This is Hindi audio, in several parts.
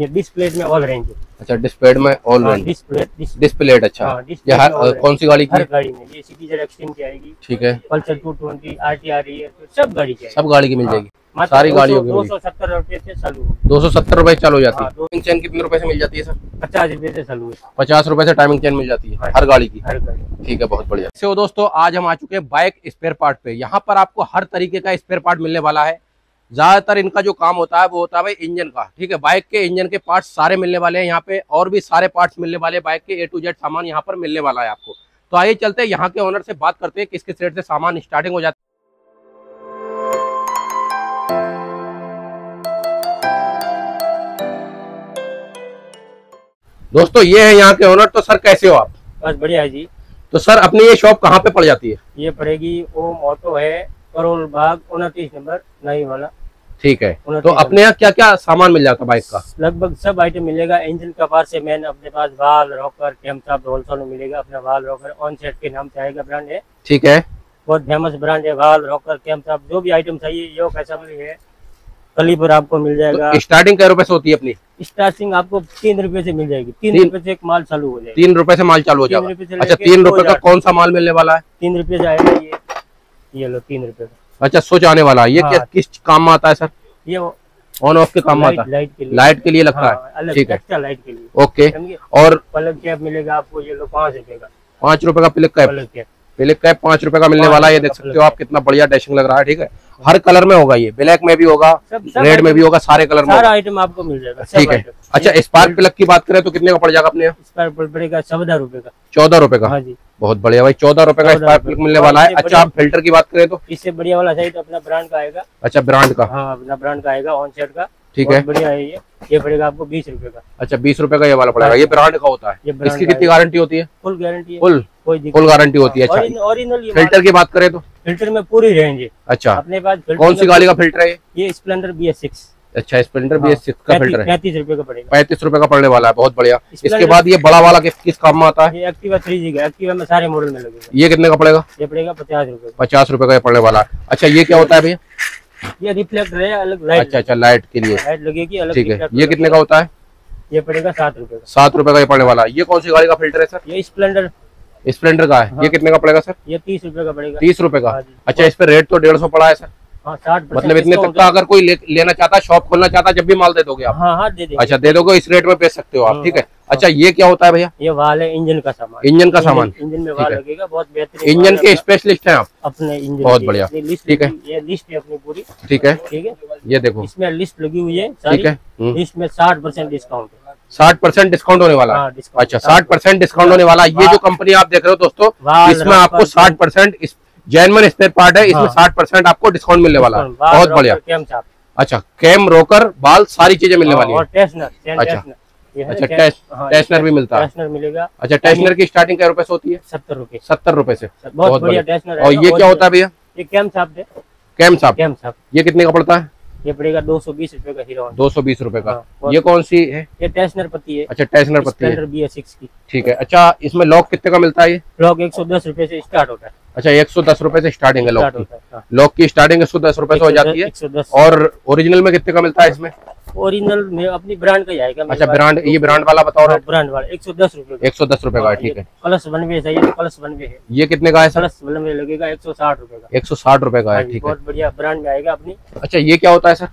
ये डिस्प्ले में ऑल रेंज है। अच्छा डिस्प्ले में ऑल हाँ, रेंज डिस्प्ले डिस्प्ले अच्छा। हाँ, ये हर। कौन सी गाड़ी की? हर गाड़ी में ये जेड एक्सट्रीम की आएगी। ठीक है। Pulsar two twenty R T R है तो सब गाड़ी की सब गाड़ी की मिल जाएगी। सारी गाड़ियों की मिल 270 रुपए से चालू है दो सौ सत्तर रुपए चालू हो जाती हाँ, है टाइमिंग चेन कितने रुपए से मिल जाती है सर पचास रुपए से चालू है पचास रुपए से टाइमिंग चेन मिल जाती है हाँ। हर गाड़ी की। हर गाड़ी। ठीक है बहुत बढ़िया। सो दोस्तों आज हम आ चुके हैं बाइक स्पेयर पार्ट पे। यहाँ पर आपको हर तरीके का स्पेयर पार्ट मिलने वाला है। ज़्यादातर इनका जो काम होता है वो होता है भाई इंजन का ठीक है? बाइक के इंजन के पार्ट्स सारे मिलने वाले हैं यहाँ पे और भी सारे पार्ट्स मिलने वाले हैं बाइक के ए टू जेड सामान यहाँ पर मिलने वाला है आपको। तो आइए चलते हैं यहाँ के ओनर से बात करते हैं किस किस रेट से सामान स्टार्टिंग हो जाता है। दोस्तों ये है यहाँ के ओनर तो सर कैसे हो आप? बस बढ़िया है जी। तो सर अपनी ये शॉप कहाँ पे पड़ जाती है? ये पड़ेगी ओम ऑटो है करोल बाग उनतीस नंबर नई वाला ठीक है। तो अपने यहाँ क्या क्या सामान मिल जाता है बाइक का? लगभग सब आइटम मिलेगा। इंजन का पार्ट से मैन अपने पास वाल रॉकर कैमसाप होलसेल में मिलेगा। अपना वाल रॉकर ऑन सेट के नाम से आएगा ब्रांड है। ठीक है। बहुत फ़ेमस ब्रांड है वाल रॉकर कैमसाप जो भी आइटम चाहिए यो असेंबली है। कलीबर आपको मिल जाएगा। तो स्टार्टिंग कै रुपए से होती है अपनी? स्टार्टिंग आपको तीन रुपए से मिल जाएगी। तीन तीन- रुपए से एक माल चालू हो जाएगा। तीन रुपए से माल चालू हो जाएगा। अच्छा तीन रुपए का कौन सा माल मिलने वाला है? तीन रुपए से आएगा ये। ये लो तीन रुपए का। अच्छा सोच आने वाला है। ये हाँ। किस काम में आता है सर? ये ऑन ऑफ़ के काम आता लाइट लाइट के है लिए। लाइट के लिए लगता हाँ, है ठीक है। लाइट के लिए। ओके और पलक कैप मिलेगा आपको ये लो पाँच रुपए का। पाँच रुपए का प्लिक कैप पलक कैप पाँच रुपए का मिलने वाला है। ये देख सकते हो आप कितना बढ़िया डैशिंग लग रहा है ठीक है। हर कलर में होगा ये। ब्लैक में भी होगा रेड में भी होगा सारे कलर में सारा आइटम आपको मिल जाएगा ठीक है। अच्छा स्पार्क प्लग की बात करें तो कितने का पड़ जाएगा अपने पड़- पड़ेगा चौदह रुपए का। चौदह रुपए का। हाँ जी। बहुत बढ़िया भाई चौदह रुपए का स्पार्क प्लग मिलने वाला है। अच्छा आप फ़िल्टर की बात करें तो? इससे बढ़िया वाला चाहिए तो अपना ब्रांड का आएगा। अच्छा ब्रांड का? हाँ अपना ब्रांड का आएगा ऑन सेट का। ठीक है। बढ़िया है ये। ये पड़ेगा आपको बीस रुपए का। अच्छा बीस रुपए का ये वाला पड़ेगा। ये ब्रांड का होता है। इसकी कितनी गारंटी होती है? फुल गारंटी फुल कोई फुल गारंटी होती है। अच्छा। ओरिजिनल फ़िल्टर की बात करें तो? फ़िल्टर में पूरी रेंज है। अच्छा। अपने पास कौन सी गाड़ी का फ़िल्टर है ये? ये स्प्लेंडर बी एस सिक्स अच्छा स्प्लेंडर भी सिक्स का फ़िल्टर है। पैंतीस रुपए का पड़ेगा। पैंतीस रुपए का पड़ने वाला है बहुत बढ़िया। इसके बाद ये बड़ा वाला किस किस काम में आता है? ये एक्टिवा थ्री जी का एक्टिवा में सारे मॉडल में लगेगा। ये कितने का पड़ेगा? ये पड़ेगा पचास रुपए। पचास रुपए का ये पड़ने वाला है। अच्छा ये क्या होता है भैया? ये रिफ्लेक्टर है अलग लाइट अच्छा अच्छा लाइट के लिए। लाइट लगेगी अलग ठीक है। ये कितने का होता है? ये पड़ेगा सात रुपए का। सात रुपए का ये पड़ने वाला है। ये कौन सी गाड़ी का फ़िल्टर है सर ये स्प्लेंडर। स्प्लेंडर का है। हाँ। ये कितने का पड़ेगा सर ये तीस रुपए का पड़ेगा। तीस रुपए का। हाँ अच्छा इस पे रेट तो डेढ़ सौ पड़ा है सर हाँ मतलब इतने तक का अगर कोई ले, लेना चाहता है शॉप खोलना चाहता है जब भी माल दे दोगे आप। हाँ हाँ दे अच्छा दे दोगे इस रेट में बेच सकते हो आप हाँ, ठीक है? अच्छा ये क्या होता है भैया? ये वाल है इंजन का सामान। इंजन का सामान। इंजन में वाल लगेगा बहुत बेहतरीन इंजन के स्पेशलिस्ट हैं आप। अपने इंजन बहुत बढ़िया। ठीक है। ये लिस्ट है अपनी पूरी। ठीक है। ठीक है? ये देखो। इसमें लिस्ट लगी हुई है ठीक है। हम्म। लिस्ट में साठ परसेंट डिस्काउंट है। साठ परसेंट डिस्काउंट होने वाला है। हाँ अच्छा साठ परसेंट डिस्काउंट होने वाला ये जो कंपनी आप देख रहे हो दोस्तों इसमें आपको साठ परसेंट जैनमन स्पेयर पार्ट है इसमें हाँ। साठ परसेंट आपको डिस्काउंट मिलने वाला है। बहुत बढ़िया। अच्छा कैम रोकर बाल सारी चीज़ें मिलने वाली है। अच्छा। टेस्नर अच्छा टेस्टनर टेस्ट हाँ, भी मिलता है। मिलेगा। अच्छा टेस्टनर की स्टार्टिंग क्या रुपए से होती है? सत्तर रुपए। सत्तर रुपए से। बहुत बढ़िया और ये क्या होता है भैया? ये कैम साहब कैम साहब कैम साहब ये कितने का पड़ता है? ये पड़ेगा दो सौ बीस रूपए का हीरो दो सौ बीस रूपए का। हाँ, ये कौन सी है? ये टेस्नर पत्ती है। अच्छा टेस्नर पत्ती है। बी सिक्स की। ठीक है अच्छा इसमें लॉक कितने का मिलता है ये? लॉक एक सौ दस रूपए से स्टार्ट होता है। अच्छा एक सौ दस रूपए से स्टार्टिंग है लॉक की। है। लॉक की स्टार्टिंग एक सौ दस रूपए से हो जाती है। और ओरिजिनल में कितने का मिलता है इसमें? ओरिजिनल में अपनी ब्रांड का ही आएगा अच्छा ब्रांड ये ब्रांड वाला बताओ रेट। ब्रांड वाला एक सौ दस रुपए एक सौ दस रुपए का ठीक है। प्लस वन वे चाहिए तो प्लस वन वे है। ये कितने का है सर? प्लस वन वे लगेगा एक सौ साठ रूपए का। एक सौ साठ रुपए का हाँ है ठीक है। बहुत बढ़िया ब्रांड में आएगा अपनी। अच्छा ये क्या होता है सर?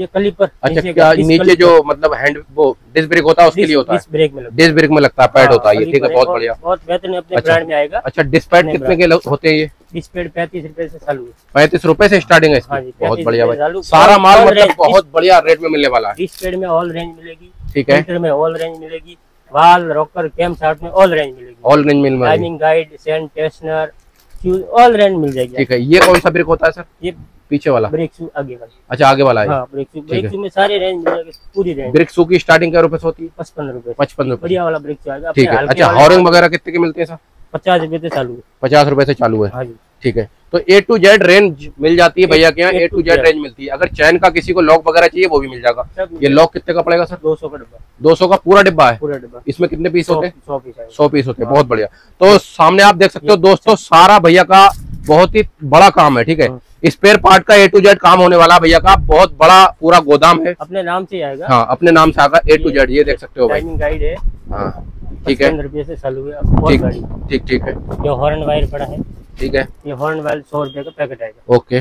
ये कलीपर अच्छा नीचे क्या नीचे जो मतलब हैंड वो डिस्क ब्रेक होता है उसके लिए होता है? डिस्क ब्रेक में लगता डिस्क ब्रेक में लगता है पैड हाँ, होता है ये ठीक है बहुत बढ़िया। बहुत बेहतरीन अपने अच्छा। ब्रांड में आएगा। अच्छा डिस्पैड नहीं, कितने के होते हैं ये? डिस्पेड पैंतीस रूपए से चालू है। पैंतीस रूपए से स्टार्टिंग है हाँ जी, बहुत बढ़िया भाई। सारा माल मतलब बहुत बढ़िया रेट में मिलने वाला है। डिस्पेड में ऑल रेंज मिलेगी। ठीक है। में ऑल रेंज मिलेगी। वाल रॉकर कैम शार्ट में ऑल रेंज मिलेगी। ऑल रेंज मिल टाइमिंग गाइड सेंट फ्यूज ऑल रेंज मिल जाएगी। ठीक है। ये कौन सा ब्रेक होता है सर ये पीछे वाला। ब्रेक शू आगे वाली। अच्छा आगे वाला है। हाँ ब्रेक शू ब्रेक शू में सारे रेंज मिल जाएगी पूरी रेंज ब्रेक शू की स्टार्टिंग क्या रुपए से होती है? पचपन रुपए पचपन रुपए। बढ़िया वाला ब्रेक शू आएगा। ठीक है। अच्छा हॉरिंग वगैरह कितने के मिलते है सर पचास रूपए से चालू है। पचास रूपए से चालू है। हाँ ठीक है। तो ए टू जेड रेंज मिल जाती है भैया के यहाँ। ए टू जेड रेंज मिलती है। अगर चैन का किसी को लॉक वगैरह चाहिए वो भी मिल जाएगा। ये लॉक कितने का पड़ेगा सर? दो सौ का डब्बा। दो सौ का पूरा डिब्बा है? पूरा डब्बा। इसमें कितने पीस होते हैं? सौ पीस आएगा। सौ पीस होते हैं। बहुत बढ़िया। तो सामने आप देख सकते हो दोस्तों सारा भैया का बहुत ही बड़ा काम है ठीक है? हाँ। स्पेयर पार्ट का ए टू जेड काम होने वाला भैया का बहुत बड़ा पूरा गोदाम है। अपने नाम से आएगा। हाँ अपने नाम से आगा ए टू जेड ये देख सकते हो भाई। गाइड है। हाँ। ठीक है। रुपये से चालू है और ठीक ठीक ठीक है। ये हॉर्न वायर पड़ा है। ठीक है। ये हॉर्न वायर सौ रुपये का पैकेट आएगा। ओके।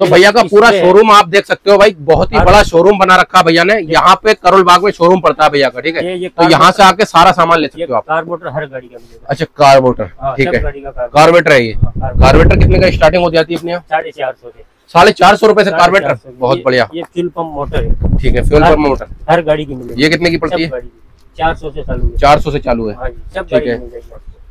तो भैया का पूरा शोरूम आप देख सकते हो भाई बहुत ही हाँ। बड़ा शोरूम बना रखा है भैया ने। यहाँ पे करोल बाग में शोरूम पड़ता है भैया का ठीक है। तो यहाँ से आके सारा सामान ले सकते हो आप। कार्बोरेटर हर गाड़ी का मिलेगा। अच्छा कार्बोटर हाँ, ठीक है। गाड़ी का कार्बोरेटर कार्बोरेटर है ये। हाँ। कार्बोरेटर कितने का स्टार्टिंग हो जाती है अपने यहाँ? साढ़े चार सौ साढ़े चार सौ रुपए से साढ़े कार्बोरेटर बहुत बढ़िया। ये फ्यूल पंप मोटर है। ठीक है फ्यूल पंप मोटर हर गाड़ी की मिलेगी। ये कितने की पड़ती है? चार सौ से चालू है। चार सौ से चालू है। हाँ ठीक है।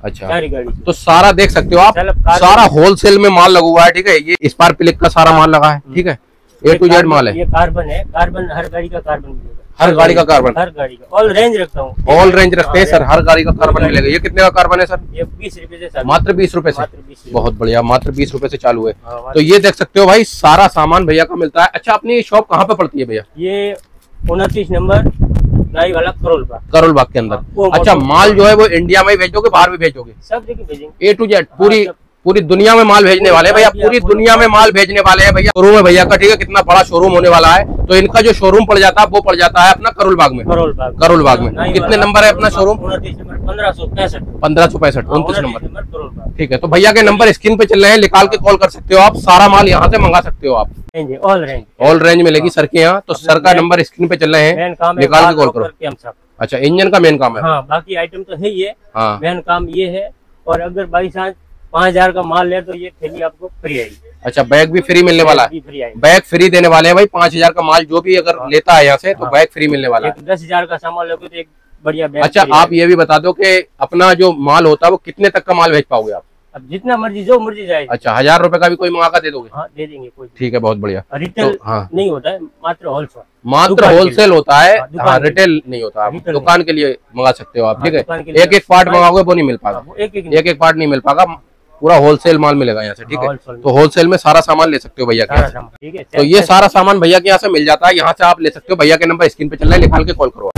अच्छा। सारी गाड़ी। तो सारा देख सकते हो आप सारा होलसेल में माल लगा हुआ है ठीक है? ये स्पार प्लिक का सारा माल लगा है ठीक है? ए टू जेड माल है। ये कार्बन है। कार्बन हर गाड़ी का कार्बन मिलेगा। हर गाड़ी का कार्बन हर गाड़ी का। ऑल रेंज रखता हूँ। ऑल रेंज रखते हैं हाँ, सर हर गाड़ी का कार्बन मिलेगा। ये कितने का कार्बन है सर ये बीस रुपए से मात्र बीस रुपए से। बहुत बढ़िया मात्र बीस रुपए से चालू है। हाँ, तो ये देख सकते हो भाई सारा सामान भैया का मिलता है। अच्छा अपनी शॉप कहाँ पे पड़ती है भैया? ये उनतीस नंबर करोल बाग। करोल बाग के अंदर। अच्छा माल जो है वो इंडिया में भेजोगे बाहर भी भेजोगे? सब जगह भेजेंगे। ए टू जेड पूरी सब- पूरी दुनिया में माल भेजने वाले हैं भैया पूरी पूरी दुनिया दुनिया में माल भेजने वाले हैं भैया। शोरूम है भैया का ठीक है कितना बड़ा शोरूम होने वाला है तो इनका जो शोरूम पड़ जाता है वो पड़ जाता है अपना करोल बाग में। करोल बाग करोल बाग में। कितने नंबर है अपना शोरूम? पंद्रह सौ पैंसठ। पंद्रह सौ पैंसठ उनतीस नंबर। ठीक है तो भैया के नंबर स्क्रीन पे चल रहे हैं निकाल के कॉल कर सकते हो आप सारा माल यहाँ से मंगा सकते हो आप। ऑल रेंज ऑल रेंज मिलेगी सर के यहाँ तो सर का नंबर स्क्रीन पे चल रहे हैं है निकाल के कॉल करो। अच्छा इंजन का मेन काम है। हाँ बाकी आइटम तो है ही है हाँ। मेन काम ये है और अगर बाई चांस पाँच हज़ार का माल ले तो ये थैली आपको फ्री आएगी। अच्छा बैग भी फ्री मिलने वाला है बैग फ्री देने वाले हैं भाई पाँच हज़ार का माल जो भी अगर लेता है यहाँ से तो बैग फ्री मिलने वाला है। दस हज़ार का सामान लोगे तो एक बढ़िया बैग अच्छा आप ये भी बता दो कि अपना जो माल होता है वो कितने तक का माल भेज पाओगे आप? अब जितना मर्ज़ी जो मर्ज़ी जाए। अच्छा हज़ार रुपए का भी कोई मंगा दे दोगे? हाँ दे देंगे कोई ठीक है बहुत बढ़िया। रिटेल तो, हाँ। नहीं होता है मात्र होलसेल। मात्र होलसेल होता है। हाँ, हाँ रिटेल नहीं होता आप। दुकान के लिए मंगा सकते हो आप हाँ, ठीक है। एक एक पार्ट मंगाओगे वो नहीं मिल पाएगा एक एक पार्ट नहीं मिल पाएगा पूरा होलसेल माल मिलेगा यहाँ से ठीक हाँ, है तो होलसेल में सारा सामान ले सकते हो भैया के यहाँ से। ठीक है तो ये सारा सामान भैया के यहाँ से मिल जाता है यहाँ से आप ले सकते हो भैया के नंबर स्क्रीन पे चल रहा है निकाल के कॉल करो।